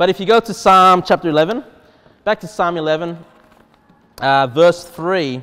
But if you go to Psalm chapter 11, back to Psalm 11, uh, verse 3,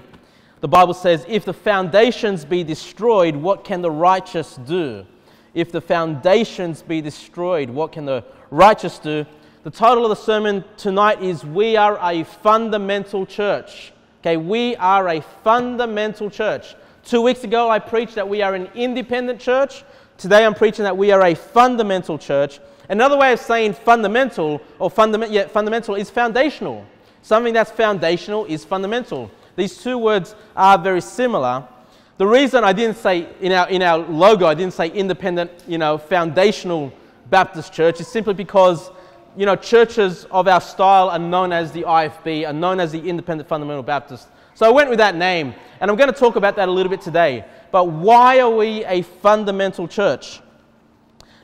the Bible says, If the foundations be destroyed, what can the righteous do? If the foundations be destroyed, what can the righteous do? The title of the sermon tonight is We Are a Fundamental Church. Okay, we are a fundamental church. Two weeks ago, I preached that we are an independent church. Today, I'm preaching that we are a fundamental church. Another way of saying fundamental or yeah, fundamental is foundational. Something that's foundational is fundamental. These two words are very similar. The reason I didn't say in our, in our logo, I didn't say independent, you know, foundational Baptist church is simply because, you know, churches of our style are known as the IFB, are known as the Independent Fundamental Baptist. So I went with that name, and I'm going to talk about that a little bit today. But why are we a fundamental church?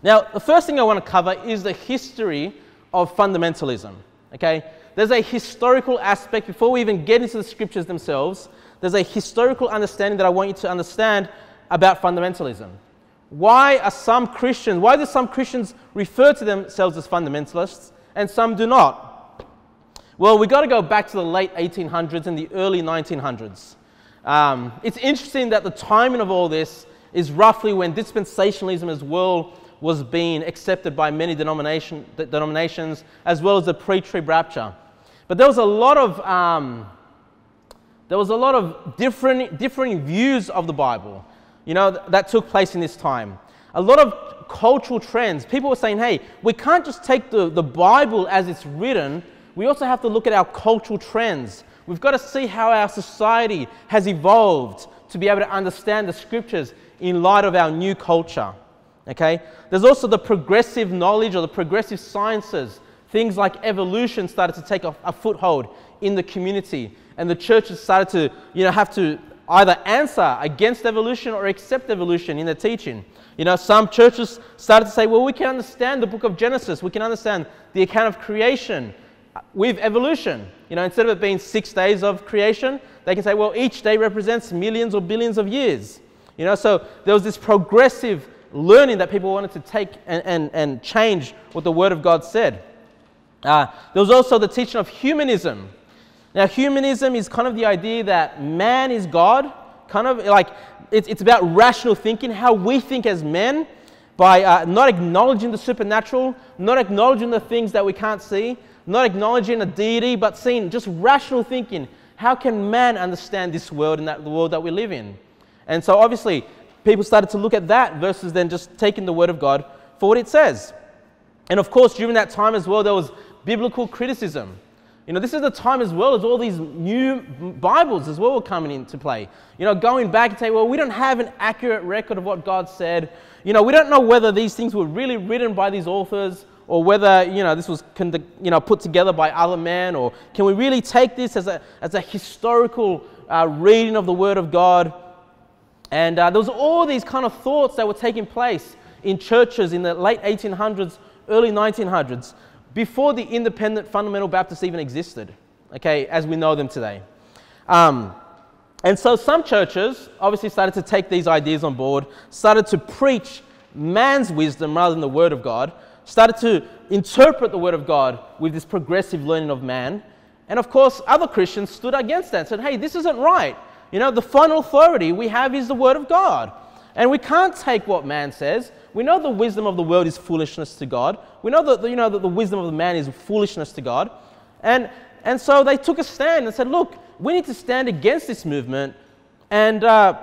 Now, the first thing I want to cover is the history of fundamentalism. Okay? There's a historical aspect before we even get into the scriptures themselves. There's a historical understanding that I want you to understand about fundamentalism. Why are some Christians, why do some Christians refer to themselves as fundamentalists and some do not? Well, we've got to go back to the late 1800s and the early 1900s. Um, it's interesting that the timing of all this is roughly when dispensationalism as well was being accepted by many denomination, denominations, as well as the pre-trib rapture. But there was a lot of um, there was a lot of different differing views of the Bible you know, th- that took place in this time. A lot of cultural trends. People were saying, hey, we can't just take the, the Bible as it's written, we also have to look at our cultural trends. We've got to see how our society has evolved to be able to understand the scriptures in light of our new culture. Okay? There's also the progressive knowledge or the progressive sciences. Things like evolution started to take a, a foothold in the community, and the churches started to, you know, have to either answer against evolution or accept evolution in their teaching. You know, some churches started to say, well, we can understand the book of Genesis, we can understand the account of creation with evolution. You know, instead of it being six days of creation, they can say, well, each day represents millions or billions of years. You know, so there was this progressive learning that people wanted to take and, and, and change what the Word of God said. Uh, there was also the teaching of humanism. Now, humanism is kind of the idea that man is God, kind of like it's, it's about rational thinking, how we think as men, by uh, not acknowledging the supernatural, not acknowledging the things that we can't see, not acknowledging a deity, but seeing just rational thinking. How can man understand this world and that the world that we live in? And so, obviously, people started to look at that versus then just taking the word of God for what it says. And of course, during that time as well, there was biblical criticism. You know, this is the time as well as all these new Bibles as well were coming into play. You know, going back and saying, well, we don't have an accurate record of what God said. You know, we don't know whether these things were really written by these authors or whether, you know, this was, you know, put together by other men or can we really take this as a, as a historical uh, reading of the Word of God? And uh, there was all these kind of thoughts that were taking place in churches in the late 1800s, early 1900s before the independent fundamental Baptists even existed, okay, as we know them today. Um, and so some churches obviously started to take these ideas on board, started to preach man's wisdom rather than the Word of God, started to interpret the Word of God with this progressive learning of man. And of course, other Christians stood against that and said, hey, this isn't right. You know, the final authority we have is the Word of God. And we can't take what man says. We know the wisdom of the world is foolishness to God. We know that, you know, that the wisdom of the man is foolishness to God. And, and so they took a stand and said, look, we need to stand against this movement. And uh,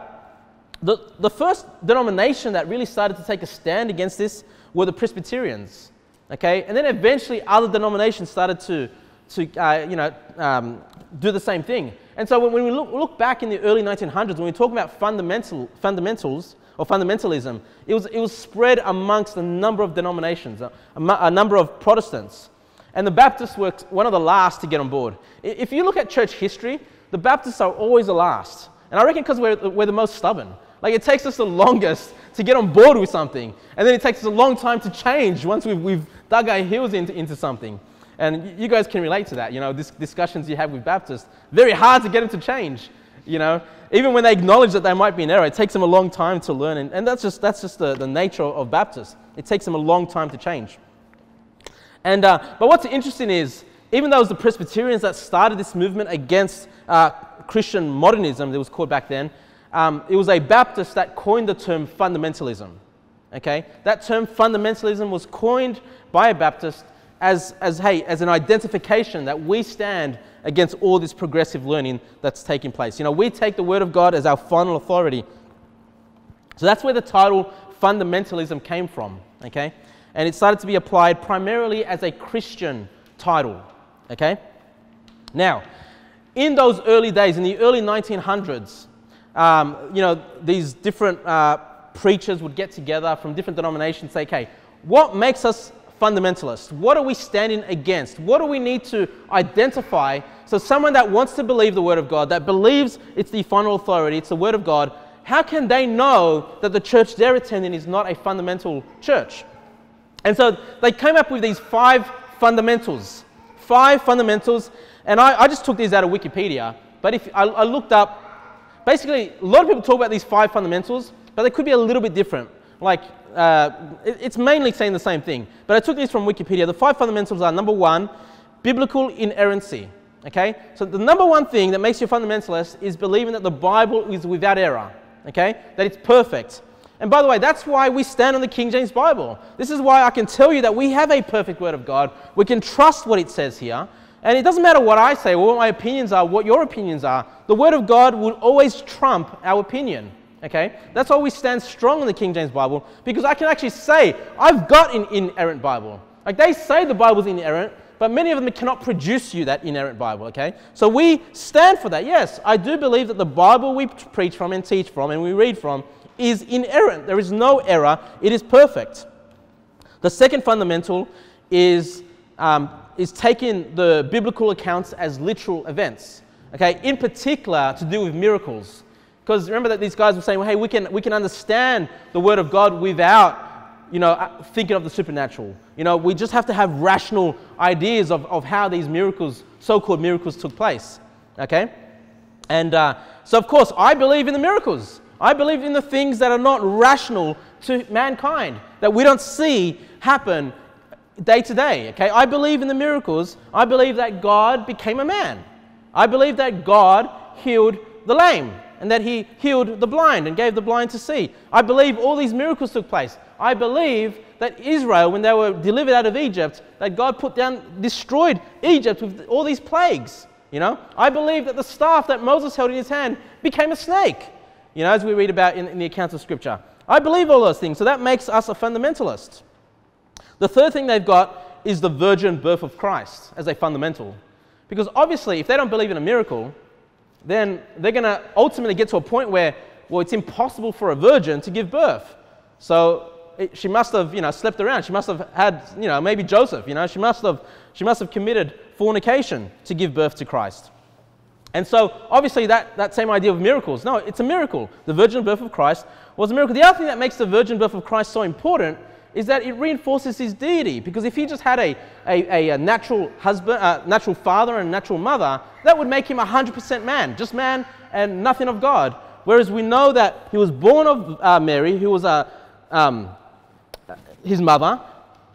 the, the first denomination that really started to take a stand against this were the Presbyterians. Okay? And then eventually other denominations started to, to uh, you know, um, do the same thing. And so when, we look, look, back in the early 1900s, when we talk about fundamental, fundamentals, or fundamentalism, it was, it was spread amongst a number of denominations, a, a, number of Protestants. And the Baptists were one of the last to get on board. If you look at church history, the Baptists are always the last. And I reckon because we're, we're the most stubborn. Like it takes us the longest to get on board with something. And then it takes us a long time to change once we've, we've dug our heels into, into something. And you guys can relate to that. You know, this discussions you have with Baptists, very hard to get them to change. You know, even when they acknowledge that they might be in error, it takes them a long time to learn. And, and that's just, that's just the, the nature of Baptists. It takes them a long time to change. And, uh, but what's interesting is, even though it was the Presbyterians that started this movement against uh, Christian modernism, it was called back then, um, it was a Baptist that coined the term fundamentalism. Okay? That term fundamentalism was coined by a Baptist as, as, hey, as an identification that we stand against all this progressive learning that's taking place. You know, we take the Word of God as our final authority. So that's where the title fundamentalism came from. Okay? And it started to be applied primarily as a Christian title. Okay? Now, in those early days, in the early 1900s, um, you know, these different uh, preachers would get together from different denominations say, okay, what makes us fundamentalists? What are we standing against? What do we need to identify so someone that wants to believe the Word of God, that believes it's the final authority, it's the Word of God, how can they know that the church they're attending is not a fundamental church? And so they came up with these five fundamentals. Five fundamentals, and I, I just took these out of Wikipedia, but if I, I looked up basically, a lot of people talk about these five fundamentals, but they could be a little bit different. Like, uh, it, it's mainly saying the same thing. But I took these from Wikipedia. The five fundamentals are number one, biblical inerrancy. Okay? So the number one thing that makes you a fundamentalist is believing that the Bible is without error. Okay? That it's perfect. And by the way, that's why we stand on the King James Bible. This is why I can tell you that we have a perfect Word of God. We can trust what it says here. And it doesn't matter what I say or what my opinions are, what your opinions are. The Word of God will always trump our opinion. Okay? That's why we stand strong in the King James Bible because I can actually say, I've got an inerrant Bible. Like they say the Bible's inerrant, but many of them cannot produce you that inerrant Bible. Okay? So we stand for that. Yes, I do believe that the Bible we preach from and teach from and we read from is inerrant. There is no error, it is perfect. The second fundamental is um, is taking the biblical accounts as literal events. Okay, in particular to do with miracles. Because remember that these guys were saying, well, hey, we can, we can understand the Word of God without you know, uh, thinking of the supernatural. You know, we just have to have rational ideas of, of how these miracles, so called miracles, took place. Okay? And uh, so, of course, I believe in the miracles. I believe in the things that are not rational to mankind, that we don't see happen day to day. Okay, I believe in the miracles. I believe that God became a man. I believe that God healed the lame and that he healed the blind and gave the blind to see. I believe all these miracles took place. I believe that Israel, when they were delivered out of Egypt, that God put down, destroyed Egypt with all these plagues. You know, I believe that the staff that Moses held in his hand became a snake. You know, as we read about in, in the accounts of Scripture. I believe all those things, so that makes us a fundamentalist. The third thing they've got is the virgin birth of Christ as a fundamental. Because obviously, if they don't believe in a miracle, then they're going to ultimately get to a point where, well, it's impossible for a virgin to give birth. So it, she must have, you know, slept around. She must have had, you know, maybe Joseph, you know, she must have, she must have committed fornication to give birth to Christ. And so, obviously, that, that same idea of miracles. No, it's a miracle. The virgin birth of Christ was a miracle. The other thing that makes the virgin birth of Christ so important is that it reinforces his deity. Because if he just had a, a, a natural husband, a natural father and natural mother, that would make him 100% man, just man and nothing of God. Whereas we know that he was born of uh, Mary, who was a, um, his mother,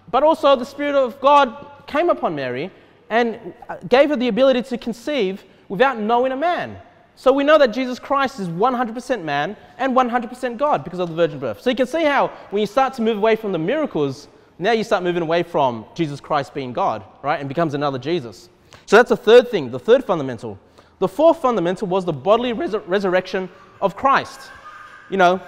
but also the Spirit of God came upon Mary and gave her the ability to conceive without knowing a man. So we know that Jesus Christ is 100% man and 100% God because of the virgin birth. So you can see how when you start to move away from the miracles, now you start moving away from Jesus Christ being God, right? And becomes another Jesus. So that's the third thing, the third fundamental. The fourth fundamental was the bodily resur- resurrection of Christ. You know,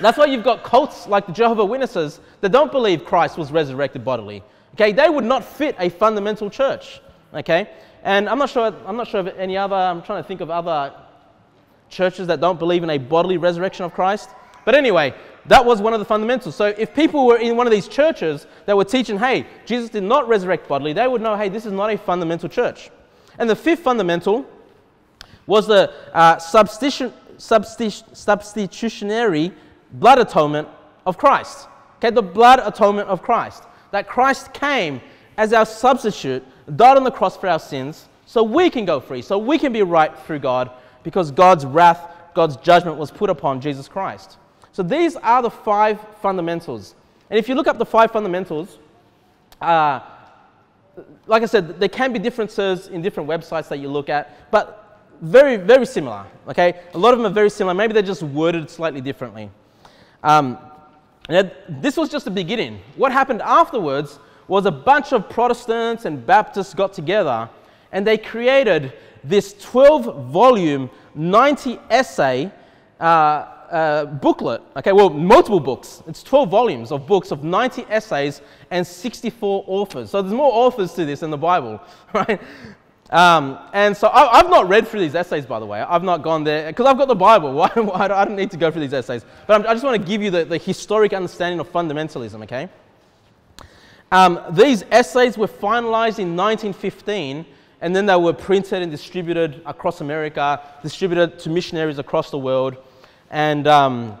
that's why you've got cults like the Jehovah Witnesses that don't believe Christ was resurrected bodily. Okay, they would not fit a fundamental church. Okay, and I'm not sure, I'm not sure of any other, I'm trying to think of other churches that don't believe in a bodily resurrection of Christ. But anyway, that was one of the fundamentals. So if people were in one of these churches that were teaching, hey, Jesus did not resurrect bodily, they would know, hey, this is not a fundamental church. And the fifth fundamental was the uh, substitu- substitu- substitutionary blood atonement of Christ. Okay, the blood atonement of Christ. That Christ came as our substitute died on the cross for our sins so we can go free, so we can be right through God because God's wrath, God's judgment was put upon Jesus Christ. So these are the five fundamentals. And if you look up the five fundamentals, uh, like I said, there can be differences in different websites that you look at, but very, very similar. Okay, a lot of them are very similar. Maybe they're just worded slightly differently. Um, this was just the beginning. What happened afterwards was a bunch of Protestants and Baptists got together and they created this 12 volume, 90 essay uh, uh, booklet. Okay, well, multiple books. It's 12 volumes of books of 90 essays and 64 authors. So there's more authors to this in the Bible, right? Um, and so I, have not read through these essays, by the way. I've not gone there because I've got the Bible. Why, why, I don't need to go through these essays. But I'm, i just want to give you the, the, historic understanding of fundamentalism, okay? Um, these essays were finalized in 1915 and then they were printed and distributed across America, distributed to missionaries across the world. And, um,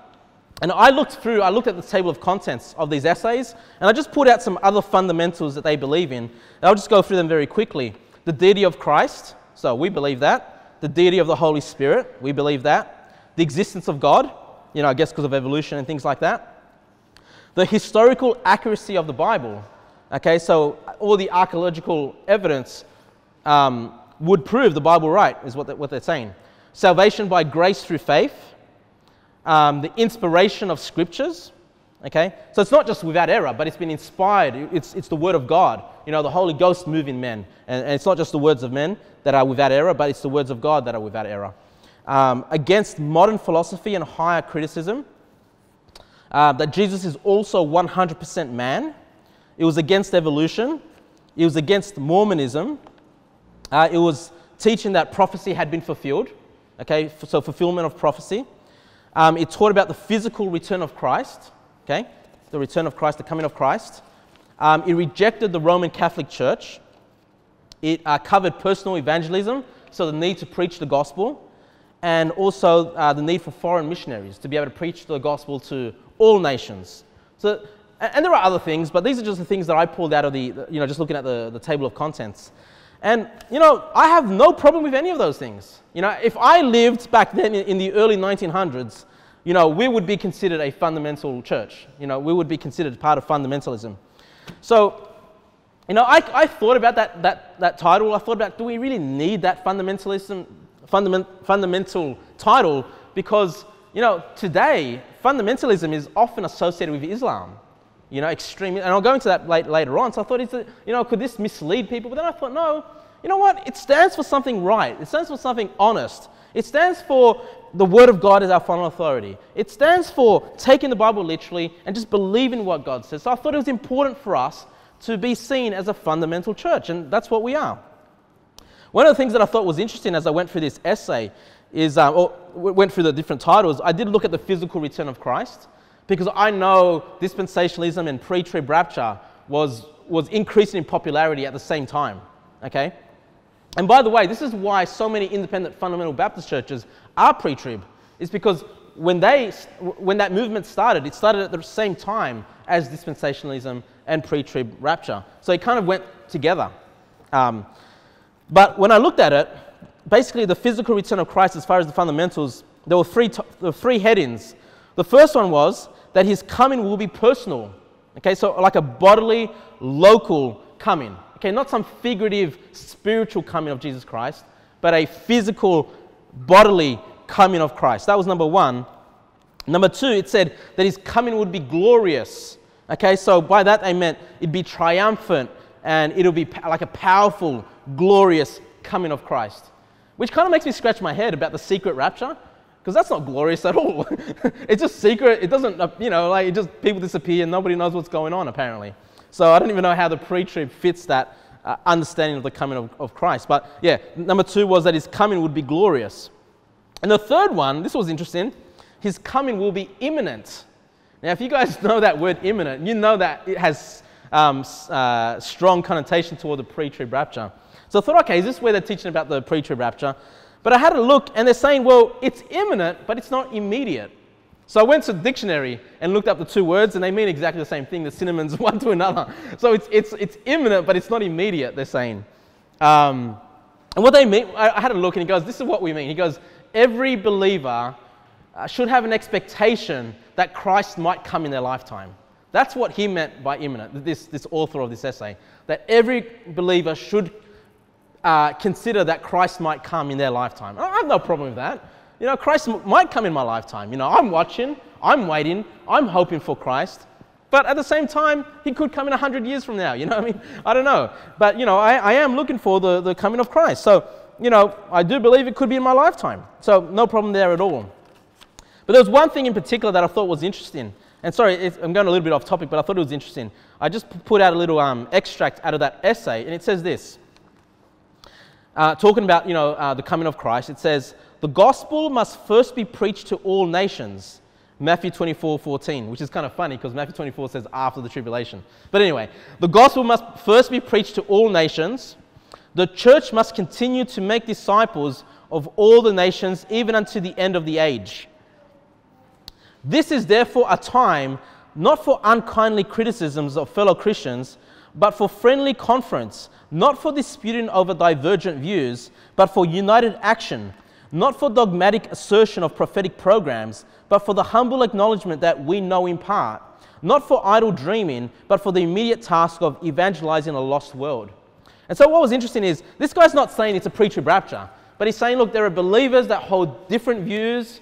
and I looked through, I looked at the table of contents of these essays, and I just pulled out some other fundamentals that they believe in. And I'll just go through them very quickly. The deity of Christ, so we believe that. The deity of the Holy Spirit, we believe that. The existence of God, you know, I guess because of evolution and things like that. The historical accuracy of the Bible, okay, so all the archaeological evidence um, would prove the Bible right, is what, they, what they're saying. Salvation by grace through faith, um, the inspiration of scriptures. Okay? So it's not just without error, but it's been inspired. It's, it's the word of God. You know, the Holy Ghost moving men. And, and it's not just the words of men that are without error, but it's the words of God that are without error. Um, against modern philosophy and higher criticism, uh, that Jesus is also 100% man. It was against evolution. It was against Mormonism. Uh, it was teaching that prophecy had been fulfilled, okay, so fulfillment of prophecy. Um, it taught about the physical return of Christ, okay, the return of Christ, the coming of Christ. Um, it rejected the Roman Catholic Church. It uh, covered personal evangelism, so the need to preach the gospel, and also uh, the need for foreign missionaries to be able to preach the gospel to all nations. So, and there are other things, but these are just the things that I pulled out of the, you know, just looking at the, the table of contents. And, you know, I have no problem with any of those things. You know, if I lived back then in the early 1900s, you know, we would be considered a fundamental church. You know, we would be considered part of fundamentalism. So, you know, I, I thought about that, that, that title. I thought about, do we really need that fundamentalism, fundament, fundamental title? Because, you know, today, fundamentalism is often associated with Islam you know, extreme. And I'll go into that late, later on. So I thought, is it, you know, could this mislead people? But then I thought, no, you know what? It stands for something right. It stands for something honest. It stands for the Word of God as our final authority. It stands for taking the Bible literally and just believing what God says. So I thought it was important for us to be seen as a fundamental church, and that's what we are. One of the things that I thought was interesting as I went through this essay is, um, or went through the different titles, I did look at the physical return of Christ because I know dispensationalism and pre trib rapture was, was increasing in popularity at the same time. Okay? And by the way, this is why so many independent fundamental Baptist churches are pre trib, is because when, they, when that movement started, it started at the same time as dispensationalism and pre trib rapture. So it kind of went together. Um, but when I looked at it, basically the physical return of Christ, as far as the fundamentals, there were three, there were three headings. The first one was that his coming will be personal. Okay, so like a bodily, local coming. Okay, not some figurative, spiritual coming of Jesus Christ, but a physical, bodily coming of Christ. That was number one. Number two, it said that his coming would be glorious. Okay, so by that they meant it'd be triumphant and it'll be like a powerful, glorious coming of Christ. Which kind of makes me scratch my head about the secret rapture because that's not glorious at all. it's just secret. It doesn't, uh, you know, like it just people disappear and nobody knows what's going on apparently. So I don't even know how the pre-trib fits that uh, understanding of the coming of, of Christ. But yeah, number two was that his coming would be glorious. And the third one, this was interesting, his coming will be imminent. Now, if you guys know that word imminent, you know that it has um, uh, strong connotation toward the pre-trib rapture. So I thought, okay, is this where they're teaching about the pre-trib rapture? But I had a look and they're saying, well, it's imminent, but it's not immediate. So I went to the dictionary and looked up the two words, and they mean exactly the same thing, the synonyms one to another. So it's, it's, it's imminent, but it's not immediate, they're saying. Um, and what they mean, I, I had a look and he goes, this is what we mean. He goes, every believer uh, should have an expectation that Christ might come in their lifetime. That's what he meant by imminent, this, this author of this essay. That every believer should uh, consider that Christ might come in their lifetime. I have no problem with that. You know, Christ might come in my lifetime. You know, I'm watching, I'm waiting, I'm hoping for Christ. But at the same time, he could come in 100 years from now. You know I mean? I don't know. But, you know, I, I am looking for the, the coming of Christ. So, you know, I do believe it could be in my lifetime. So, no problem there at all. But there was one thing in particular that I thought was interesting. And sorry, I'm going a little bit off topic, but I thought it was interesting. I just put out a little um, extract out of that essay, and it says this. Uh, talking about, you know, uh, the coming of Christ, it says, the gospel must first be preached to all nations Matthew 24, 14, which is kind of funny because Matthew 24 says after the tribulation. But anyway, the gospel must first be preached to all nations. The church must continue to make disciples of all the nations, even unto the end of the age. This is therefore a time not for unkindly criticisms of fellow Christians, but for friendly conference, not for disputing over divergent views, but for united action not for dogmatic assertion of prophetic programs, but for the humble acknowledgement that we know in part, not for idle dreaming, but for the immediate task of evangelizing a lost world. And so, what was interesting is this guy's not saying it's a pre trib rapture, but he's saying, look, there are believers that hold different views,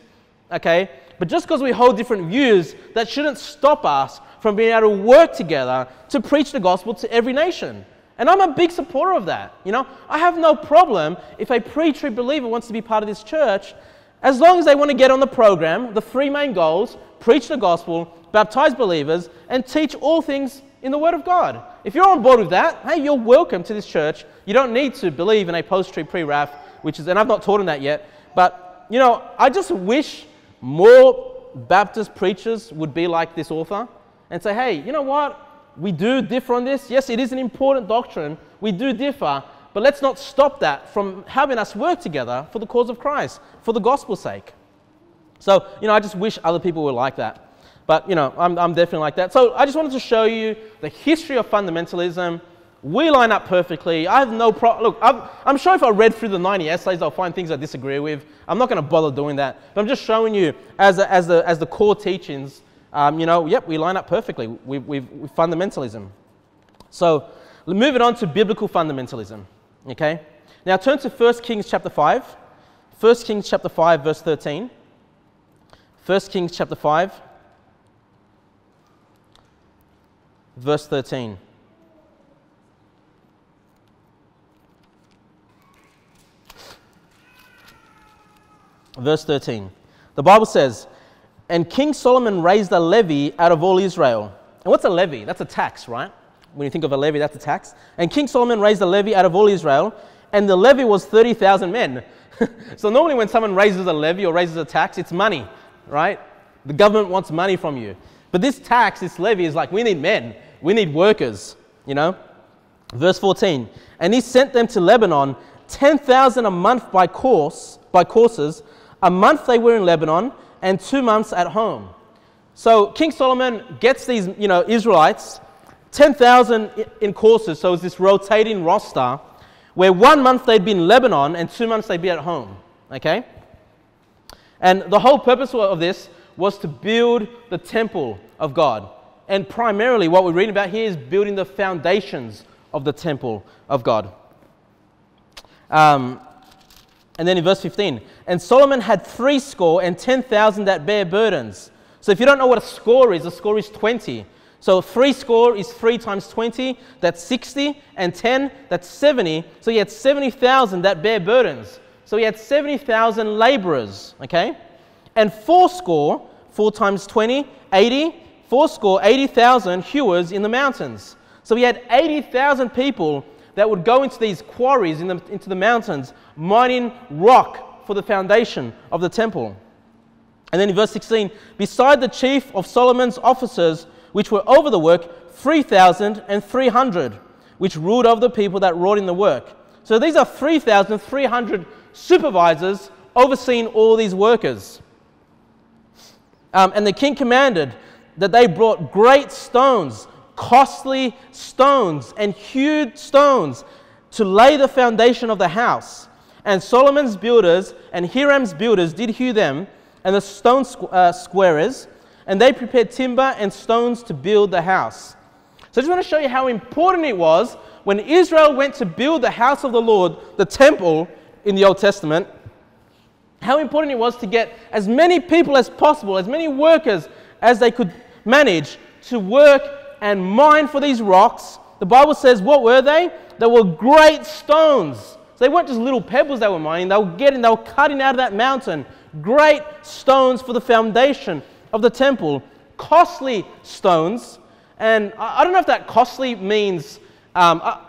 okay? But just because we hold different views, that shouldn't stop us from being able to work together to preach the gospel to every nation. And I'm a big supporter of that. You know, I have no problem if a pre-trib believer wants to be part of this church, as long as they want to get on the program, the three main goals, preach the gospel, baptize believers, and teach all things in the Word of God. If you're on board with that, hey, you're welcome to this church. You don't need to believe in a post-trib pre-wrath, which is, and I've not taught him that yet, but, you know, I just wish more Baptist preachers would be like this author and say, hey, you know what? we do differ on this. Yes, it is an important doctrine. We do differ, but let's not stop that from having us work together for the cause of Christ, for the gospel's sake. So, you know, I just wish other people were like that. But, you know, I'm, I'm definitely like that. So, I just wanted to show you the history of fundamentalism. We line up perfectly. I have no problem. Look, i am sure if I read through the 90 essays, I'll find things I disagree with. I'm not going to bother doing that. But I'm just showing you as, a, as, the, as the core teachings um, you know, yep, we line up perfectly with fundamentalism. So, moving on to biblical fundamentalism. Okay? Now turn to 1 Kings chapter 5. 1 Kings chapter 5, verse 13. 1 Kings chapter 5, verse 13. Verse 13. The Bible says, and King Solomon raised a levy out of all Israel. And what's a levy? That's a tax, right? When you think of a levy, that's a tax. And King Solomon raised a levy out of all Israel, and the levy was 30,000 men. so normally when someone raises a levy or raises a tax, it's money, right? The government wants money from you. But this tax, this levy is like, we need men, we need workers, you know? Verse 14, and he sent them to Lebanon, 10,000 a month by course, by courses. A month they were in Lebanon, and two months at home. So King Solomon gets these, you know, Israelites, 10,000 in courses, so it's this rotating roster, where one month they'd be in Lebanon and two months they'd be at home, okay? And the whole purpose of this was to build the temple of God. And primarily what we're reading about here is building the foundations of the temple of God. Um, and then in verse 15, and Solomon had three score and 10,000 that bear burdens. So if you don't know what a score is, a score is 20. So three score is 3 times 20, that's 60, and 10, that's 70. So he had 70,000 that bear burdens. So he had 70,000 laborers, okay? And four score, 4 times 20, 80, four score, 80,000 hewers in the mountains. So he had 80,000 people that would go into these quarries in the, into the mountains, mining rock for the foundation of the temple. And then in verse 16, beside the chief of Solomon's officers, which were over the work, 3,300, which ruled over the people that wrought in the work. So these are 3,300 supervisors overseeing all these workers. Um, and the king commanded that they brought great stones costly stones and hewed stones to lay the foundation of the house. And Solomon's builders and Hiram's builders did hew them, and the stone squ- uh, squarers, and they prepared timber and stones to build the house. So I just want to show you how important it was when Israel went to build the house of the Lord, the temple in the Old Testament, how important it was to get as many people as possible, as many workers as they could manage to work and mine for these rocks. The Bible says, what were they? They were great stones. So they weren't just little pebbles they were mining, they were getting, they were cutting out of that mountain great stones for the foundation of the temple, costly stones. And I don't know if that costly means, um, uh,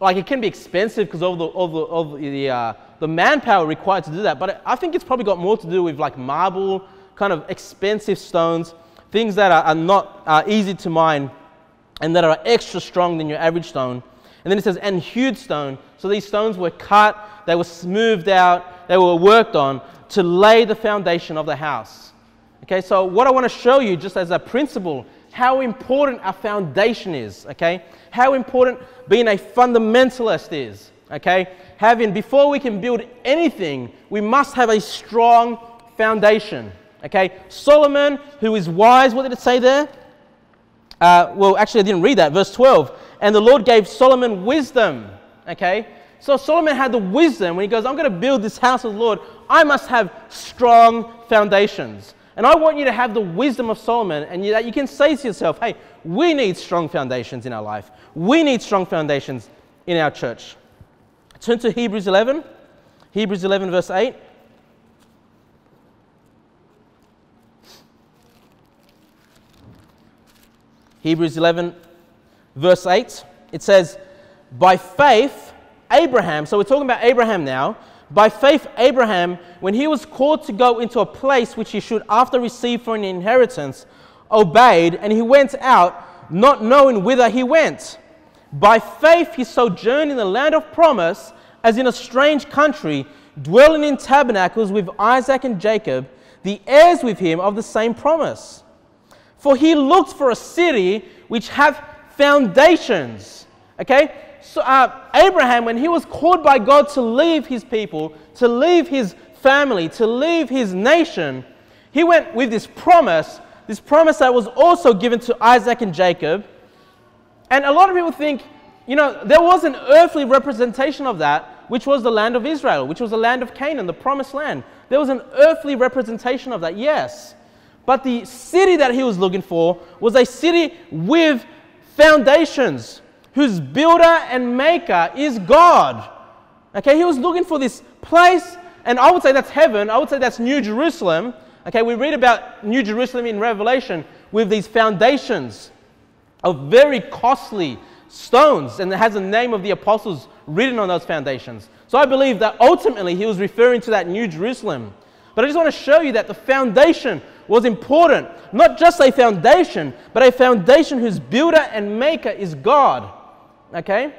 like it can be expensive because of the, of the, of the, uh, the manpower required to do that, but I think it's probably got more to do with like marble, kind of expensive stones, things that are, are not uh, easy to mine and that are extra strong than your average stone. And then it says, and hewed stone. So these stones were cut, they were smoothed out, they were worked on to lay the foundation of the house. Okay, so what I want to show you, just as a principle, how important our foundation is. Okay, how important being a fundamentalist is. Okay, having, before we can build anything, we must have a strong foundation. Okay, Solomon, who is wise, what did it say there? Uh, well, actually, I didn't read that. Verse 12. And the Lord gave Solomon wisdom. Okay, so Solomon had the wisdom when he goes, I'm going to build this house of the Lord. I must have strong foundations. And I want you to have the wisdom of Solomon and that you can say to yourself, hey, we need strong foundations in our life. We need strong foundations in our church. Turn to Hebrews 11. Hebrews 11, verse 8. Hebrews 11, verse 8. It says, By faith, Abraham, so we're talking about Abraham now. By faith, Abraham, when he was called to go into a place which he should after receive for an inheritance, obeyed, and he went out, not knowing whither he went. By faith, he sojourned in the land of promise, as in a strange country, dwelling in tabernacles with Isaac and Jacob, the heirs with him of the same promise. For he looked for a city which hath foundations. Okay? So, uh, Abraham, when he was called by God to leave his people, to leave his family, to leave his nation, he went with this promise, this promise that was also given to Isaac and Jacob and a lot of people think, you know, there was an earthly representation of that, which was the land of Israel, which was the land of Canaan, the promised land. There was an earthly representation of that, yes. But the city that he was looking for was a city with foundations, whose builder and maker is God. Okay, he was looking for this place, and I would say that's heaven. I would say that's New Jerusalem. Okay, we read about New Jerusalem in Revelation with these foundations of very costly stones, and it has the name of the apostles written on those foundations. So I believe that ultimately he was referring to that New Jerusalem. But I just want to show you that the foundation was important. Not just a foundation, but a foundation whose builder and maker is God. Okay?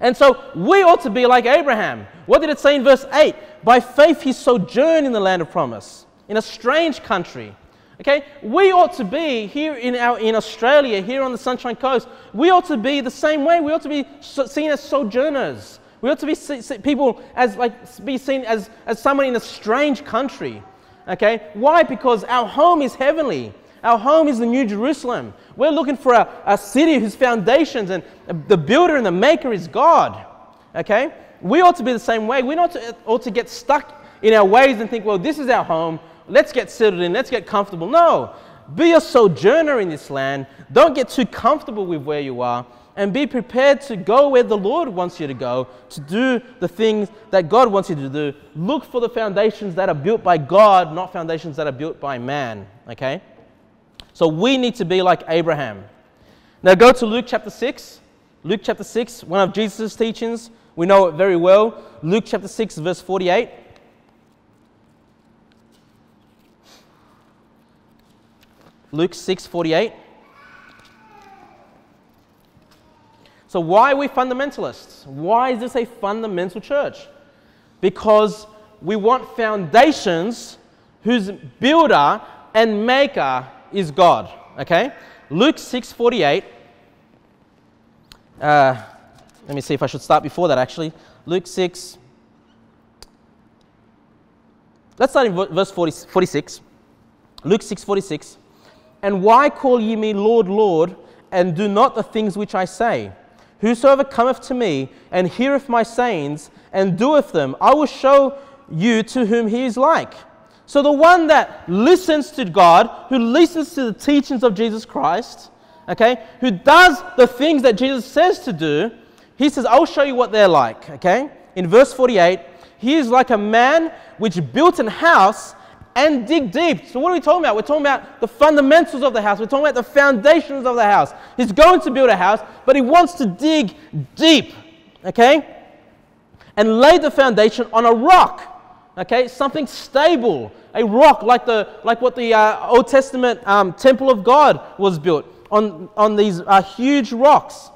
And so we ought to be like Abraham. What did it say in verse 8? By faith he sojourned in the land of promise, in a strange country Okay, we ought to be here in, our, in Australia, here on the Sunshine Coast, we ought to be the same way. We ought to be seen as sojourners. We ought to be see, see people as like be seen as, as someone in a strange country. Okay, why? Because our home is heavenly. Our home is the New Jerusalem. We're looking for a, a city whose foundations and the builder and the maker is God. Okay, we ought to be the same way. We to, ought to get stuck in our ways and think, well, this is our home let's get settled in, let's get comfortable. No, be a sojourner in this land. Don't get too comfortable with where you are and be prepared to go where the Lord wants you to go, to do the things that God wants you to do. Look for the foundations that are built by God, not foundations that are built by man. Okay? So we need to be like Abraham. Now go to Luke chapter 6. Luke chapter 6, one of Jesus' teachings. We know it very well. Luke chapter 6, verse 48. Luke 6:48. So why are we fundamentalists? Why is this a fundamental church? Because we want foundations whose builder and maker is God. Okay? Luke 6:48. Uh, let me see if I should start before that actually. Luke 6. Let's start in verse 40, 46. Luke 6:46. And why call ye me Lord, Lord, and do not the things which I say? Whosoever cometh to me and heareth my sayings and doeth them, I will show you to whom he is like. So the one that listens to God, who listens to the teachings of Jesus Christ, okay, who does the things that Jesus says to do, he says, I'll show you what they're like, okay? In verse 48, he is like a man which built an house and dig deep. So, what are we talking about? We're talking about the fundamentals of the house. We're talking about the foundations of the house. He's going to build a house, but he wants to dig deep, okay? And lay the foundation on a rock, okay? Something stable, a rock like, the, like what the uh, Old Testament um, temple of God was built on, on these uh, huge rocks.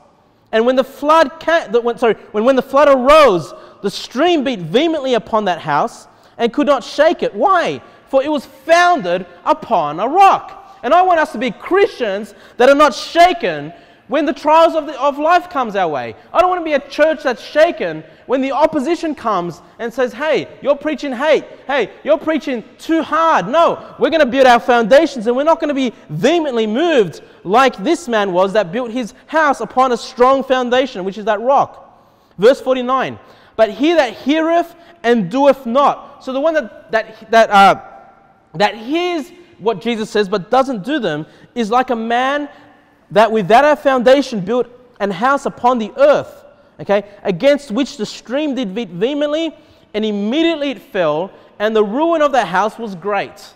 And when the flood came, that when, sorry, when, when the flood arose, the stream beat vehemently upon that house and could not shake it. Why? For it was founded upon a rock. And I want us to be Christians that are not shaken when the trials of, the, of life comes our way. I don't want to be a church that's shaken when the opposition comes and says, hey, you're preaching hate. Hey, you're preaching too hard. No, we're going to build our foundations and we're not going to be vehemently moved like this man was that built his house upon a strong foundation, which is that rock. Verse 49 But he that heareth and doeth not. So the one that, that, that, uh, that hears what Jesus says but doesn't do them is like a man that without a foundation built an house upon the earth, okay, against which the stream did beat vehemently, and immediately it fell, and the ruin of that house was great.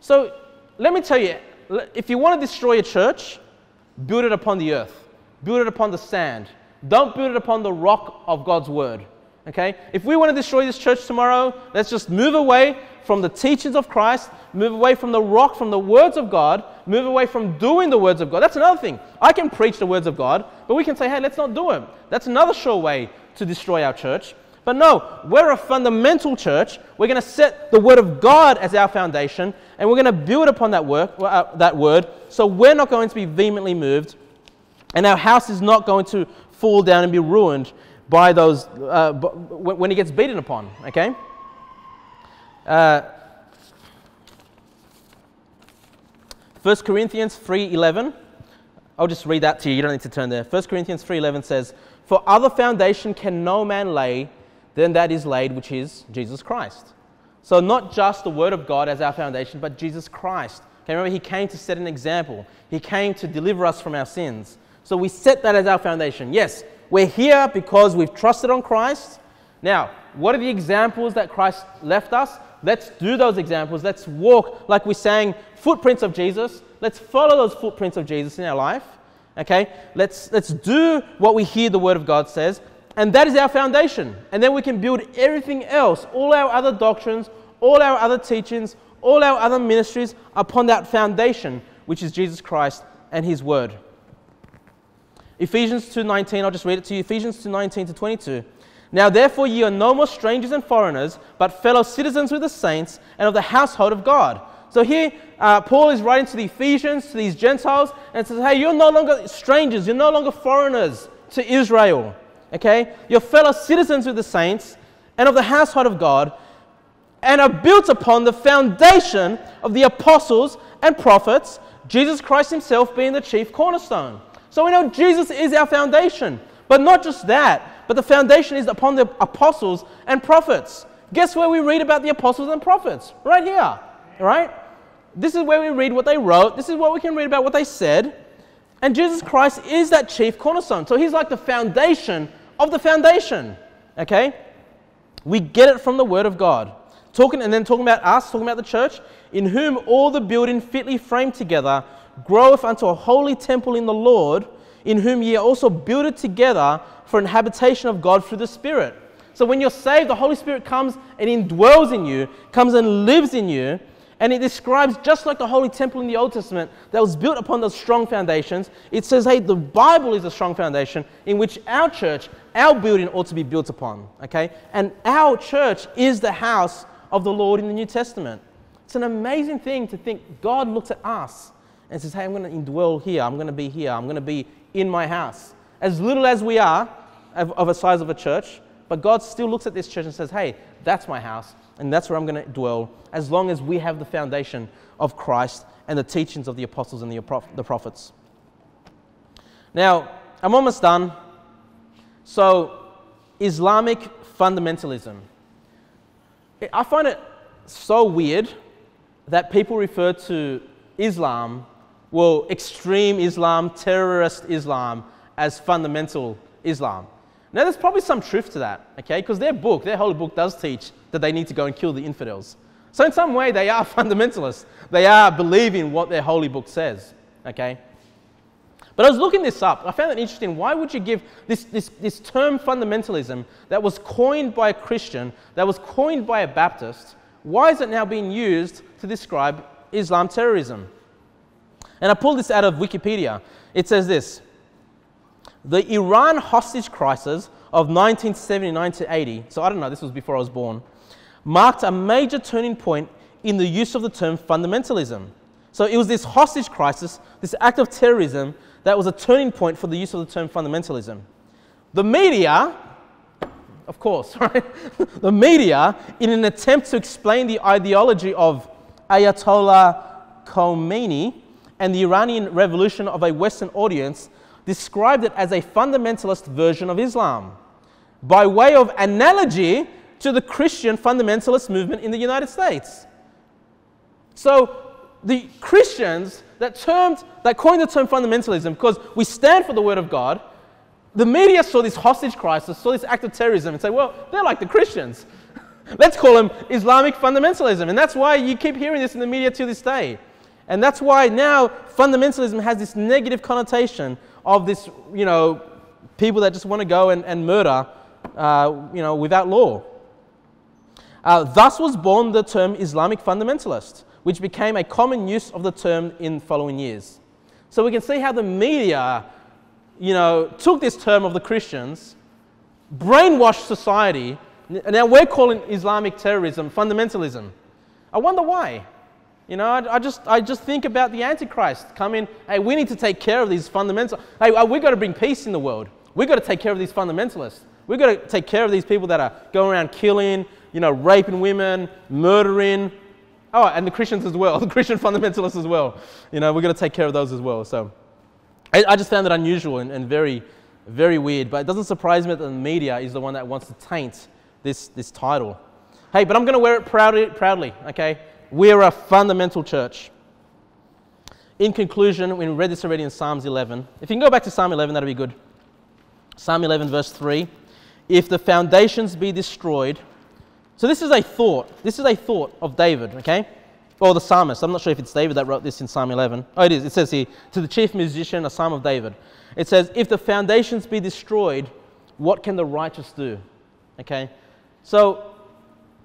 So let me tell you, if you want to destroy a church, build it upon the earth, build it upon the sand. Don't build it upon the rock of God's word. Okay? If we want to destroy this church tomorrow, let's just move away from the teachings of Christ, move away from the rock, from the words of God, move away from doing the words of God. That's another thing. I can preach the words of God, but we can say, hey, let's not do them. That's another sure way to destroy our church. But no, we're a fundamental church. We're going to set the Word of God as our foundation, and we're going to build upon that, work, uh, that Word. So we're not going to be vehemently moved, and our house is not going to fall down and be ruined by those uh, when he gets beaten upon. Okay. Uh, 1 Corinthians 3:11. I'll just read that to you. You don't need to turn there. 1 Corinthians 3:11 says, "For other foundation can no man lay than that is laid, which is Jesus Christ." So not just the word of God as our foundation, but Jesus Christ. Okay, remember he came to set an example. He came to deliver us from our sins. So we set that as our foundation. Yes, we're here because we've trusted on Christ. Now, what are the examples that Christ left us? Let's do those examples. Let's walk, like we sang, footprints of Jesus. Let's follow those footprints of Jesus in our life. Okay? Let's, let's do what we hear the Word of God says. And that is our foundation. And then we can build everything else, all our other doctrines, all our other teachings, all our other ministries upon that foundation, which is Jesus Christ and His Word. Ephesians 2:19, I'll just read it to you. Ephesians 2:19 to 22. Now, therefore, ye are no more strangers and foreigners, but fellow citizens with the saints and of the household of God. So here, uh, Paul is writing to the Ephesians, to these Gentiles, and says, hey, you're no longer strangers, you're no longer foreigners to Israel. Okay? You're fellow citizens with the saints and of the household of God, and are built upon the foundation of the apostles and prophets, Jesus Christ Himself being the chief cornerstone. So we know Jesus is our foundation. But not just that, but the foundation is upon the apostles and prophets. Guess where we read about the apostles and prophets? Right here, right? This is where we read what they wrote. This is what we can read about what they said. And Jesus Christ is that chief cornerstone. So he's like the foundation of the foundation. Okay? We get it from the word of God. Talking and then talking about us, talking about the church, in whom all the building fitly framed together groweth unto a holy temple in the Lord, in whom ye are also builded together for an habitation of God through the Spirit. So when you're saved, the Holy Spirit comes and indwells in you, comes and lives in you, and it describes just like the holy temple in the Old Testament that was built upon those strong foundations. It says, hey, the Bible is a strong foundation in which our church, our building ought to be built upon. Okay? And our church is the house of the Lord in the New Testament. It's an amazing thing to think God looks at us and says, hey, I'm going to indwell here, I'm going to be here, I'm going to be in my house. As little as we are of, of a size of a church, But God still looks at this church and says, hey, that's my house, and that's where I'm going to dwell, as long as we have the foundation of Christ and the teachings of the apostles and the, the prophets. Now, I'm almost done. So, Islamic fundamentalism. I find it so weird that people refer to Islam, well, extreme Islam, terrorist Islam, as fundamental Islam. Now, there's probably some truth to that, okay? Because their book, their holy book, does teach that they need to go and kill the infidels. So, in some way, they are fundamentalists. They are believing what their holy book says, okay? But I was looking this up. I found it interesting. Why would you give this, this, this term fundamentalism that was coined by a Christian, that was coined by a Baptist, why is it now being used to describe Islam terrorism? And I pulled this out of Wikipedia. It says this The Iran hostage crisis of 1979 to 80, so I don't know, this was before I was born, marked a major turning point in the use of the term fundamentalism. So it was this hostage crisis, this act of terrorism, that was a turning point for the use of the term fundamentalism. The media, of course, right? the media, in an attempt to explain the ideology of Ayatollah Khomeini and the Iranian revolution of a Western audience, described it as a fundamentalist version of Islam, by way of analogy to the Christian fundamentalist movement in the United States. So the Christians that termed, that coined the term fundamentalism because we stand for the word of God. The media saw this hostage crisis, saw this act of terrorism, and say, well, they're like the Christians. Let's call them Islamic fundamentalism. And that's why you keep hearing this in the media to this day. And that's why now fundamentalism has this negative connotation of this, you know, people that just want to go and, and murder, uh, you know, without law. Uh, thus was born the term Islamic fundamentalist which became a common use of the term in following years. So we can see how the media, you know, took this term of the Christians, brainwashed society, and now we're calling Islamic terrorism fundamentalism. I wonder why. You know, I, I, just, I just think about the Antichrist coming, hey, we need to take care of these fundamentals. Hey, uh, we've got to bring peace in the world. We've got to take care of these fundamentalists. We've got to take care of these people that are going around killing, you know, raping women, murdering, Oh, and the Christians as well, the Christian fundamentalists as well. You know, we're going to take care of those as well. So I, I just found it unusual and, and, very, very weird. But it doesn't surprise me that the media is the one that wants to taint this, this title. Hey, but I'm going to wear it proudly, proudly, okay? We're a fundamental church. In conclusion, we read this already in Psalms 11. If you can go back to Psalm 11, that'd be good. Psalm 11, verse 3. If the foundations be destroyed, so this is a thought. This is a thought of David, okay? Or the psalmist. I'm not sure if it's David that wrote this in Psalm 11. Oh, it is. It says here, to the chief musician, a psalm of David. It says, If the foundations be destroyed, what can the righteous do? Okay? So,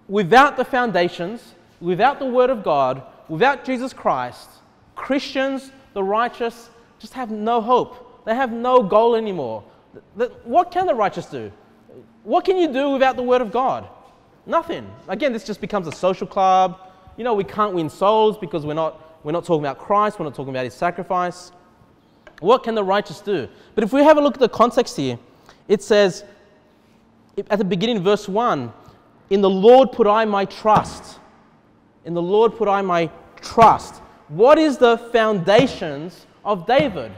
without the foundations, without the Word of God, without Jesus Christ, Christians, the righteous, just have no hope. They have no goal anymore. What can the righteous do? What can you do without the Word of God? Nothing. Again, this just becomes a social club. You know, we can't win souls because we're not, we're not talking about Christ, we're not talking about his sacrifice. What can the righteous do? But if we have a look at the context here, it says at the beginning, verse 1 In the Lord put I my trust. In the Lord put I my trust. What is the foundations of David?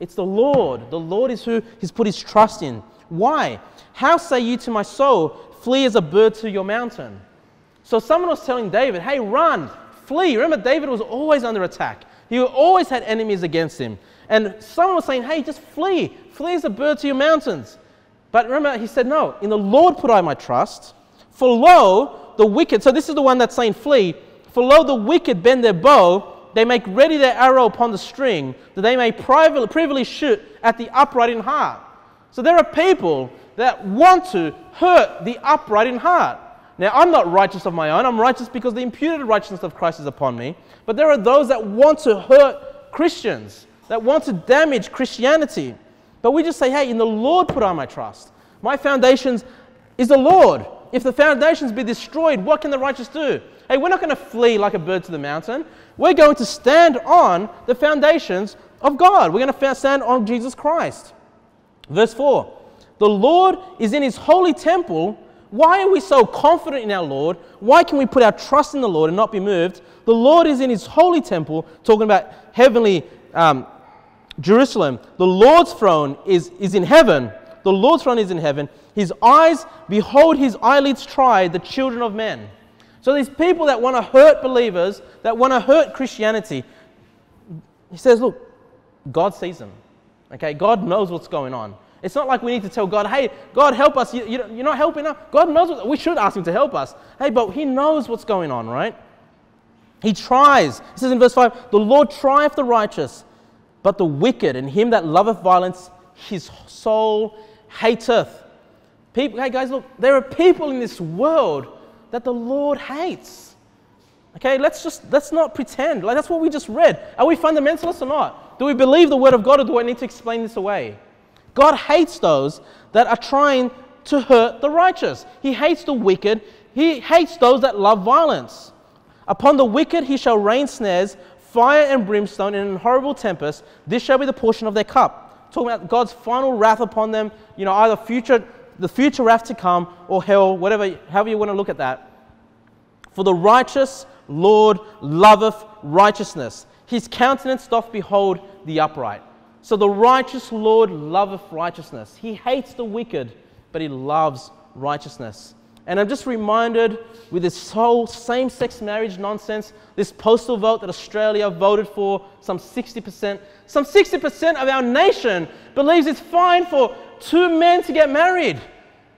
It's the Lord. The Lord is who he's put his trust in. Why? How say you to my soul, flee as a bird to your mountain. So someone was telling David, hey, run, flee. Remember, David was always under attack. He always had enemies against him. And someone was saying, hey, just flee. Flee as a bird to your mountains. But remember, he said, no, in the Lord put I my trust. For lo, the wicked, so this is the one that's saying flee. For lo, the wicked bend their bow, they make ready their arrow upon the string, that they may privily shoot at the upright in heart. So there are people that want to hurt the upright in heart. Now, I'm not righteous of my own. I'm righteous because the imputed righteousness of Christ is upon me. But there are those that want to hurt Christians, that want to damage Christianity. But we just say, hey, in the Lord put I my trust. My foundations is the Lord. If the foundations be destroyed, what can the righteous do? Hey, we're not going to flee like a bird to the mountain. We're going to stand on the foundations of God. We're going to stand on Jesus Christ. Verse 4 The Lord is in his holy temple. Why are we so confident in our Lord? Why can we put our trust in the Lord and not be moved? The Lord is in his holy temple, talking about heavenly um, Jerusalem. The Lord's throne is, is in heaven. The Lord's throne is in heaven. His eyes behold, his eyelids try the children of men. So these people that want to hurt believers, that want to hurt Christianity, he says, look, God sees them. Okay, God knows what's going on. It's not like we need to tell God, hey, God, help us. You, you, are not helping us. God knows what, we should ask Him to help us. Hey, but He knows what's going on, right? He tries. He says in verse 5 The Lord trieth the righteous, but the wicked and him that loveth violence, his soul hateth. People, hey guys, look, there are people in this world that the Lord hates. Okay, let's just let's not pretend. Like that's what we just read. Are we fundamentalists or not? Do we believe the word of God or do I need to explain this away? God hates those that are trying to hurt the righteous. He hates the wicked. He hates those that love violence. Upon the wicked he shall rain snares, fire and brimstone, and an horrible tempest. This shall be the portion of their cup. Talking about God's final wrath upon them, you know, either future, the future wrath to come or hell, whatever, however you want to look at that. For the righteous Lord loveth righteousness. His countenance doth behold the upright. So the righteous Lord loveth righteousness. He hates the wicked, but he loves righteousness. And I'm just reminded with this whole same sex marriage nonsense, this postal vote that Australia voted for, some 60%, some 60% of our nation believes it's fine for two men to get married.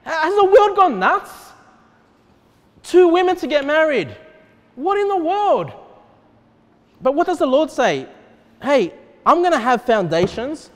Has the world gone nuts? Two women to get married. What in the world? But what does the Lord say? Hey, I'm going to have foundations.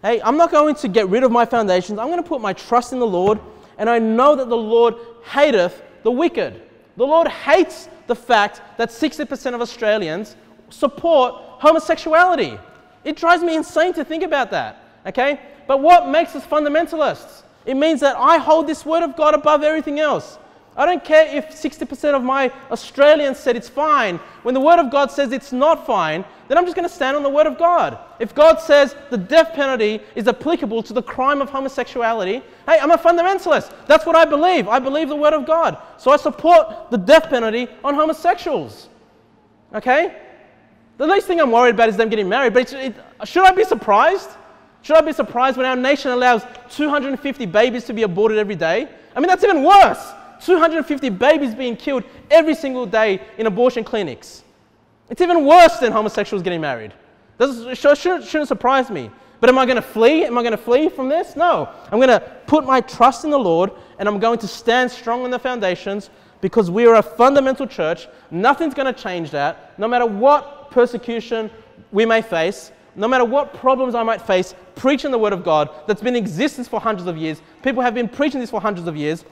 Hey, I'm not going to get rid of my foundations. I'm going to put my trust in the Lord and I know that the Lord hateth the wicked. The Lord hates the fact that 60% of Australians support homosexuality. It drives me insane to think about that. Okay? But what makes us fundamentalists? It means that I hold this word of God above everything else. I don't care if 60% of my Australians said it's fine. When the Word of God says it's not fine, then I'm just going to stand on the Word of God. If God says the death penalty is applicable to the crime of homosexuality, hey, I'm a fundamentalist. That's what I believe. I believe the Word of God. So I support the death penalty on homosexuals. Okay? The least thing I'm worried about is them getting married, but it, should I be surprised? Should I be surprised when our nation allows 250 babies to be aborted every day? I mean, that's even worse. 250 babies being killed every single day in abortion clinics. It's even worse than homosexuals getting married. This shouldn't, shouldn't surprise me. But am I going to flee? Am I going to flee from this? No. I'm going to put my trust in the Lord and I'm going to stand strong on the foundations because we are a fundamental church. Nothing's going to change that. No matter what persecution we may face, no matter what problems I might face, preaching the Word of God that's been in existence for hundreds of years. People have been preaching this for hundreds of years.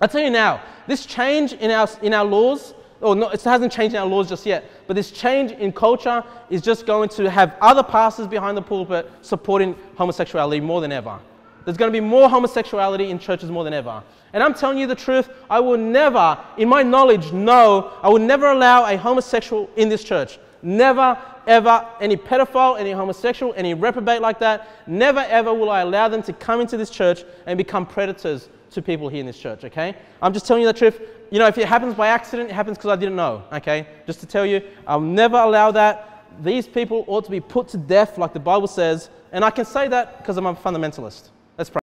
I tell you now, this change in our, in our laws, or no, it hasn't changed in our laws just yet, but this change in culture is just going to have other pastors behind the pulpit supporting homosexuality more than ever. There's going to be more homosexuality in churches more than ever. And I'm telling you the truth, I will never, in my knowledge, know, I will never allow a homosexual in this church. Never, ever, any pedophile, any homosexual, any reprobate like that, never, ever will I allow them to come into this church and become predators to people here in this church, okay? I'm just telling you the truth. You know, if it happens by accident, it happens because I didn't know, okay? Just to tell you, I'll never allow that. These people ought to be put to death, like the Bible says, and I can say that because I'm a fundamentalist. Let's pray.